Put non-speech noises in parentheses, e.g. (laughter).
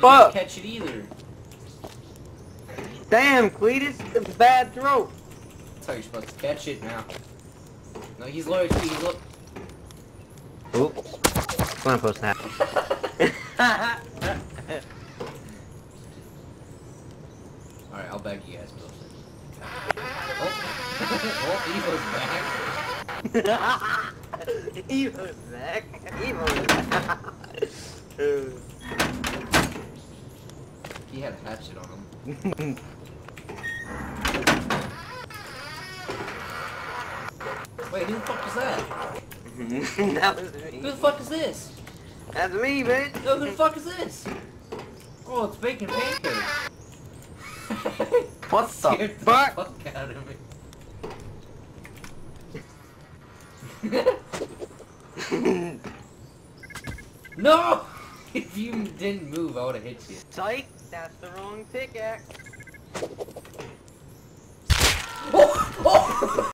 fuck? didn't catch it either. Damn, Cletus, it's a bad throw. That's how you're supposed to catch it now. No, he's low HP. He's low. Oops. That's what I'm supposed to have. Alright, I'll beg you guys, Wilson. Oh, oh Evo's back. Evo's back. Evo's back. He had a hatchet on him. (laughs) Wait, who the fuck was that? (laughs) that was me. Who the fuck is this? That's me, bitch. No, who the fuck is this? Oh, it's bacon pancake. (laughs) What the fuck? fuck out of me. no! (laughs) If you didn't move, I would have hit you. Psych, that's the wrong pickaxe.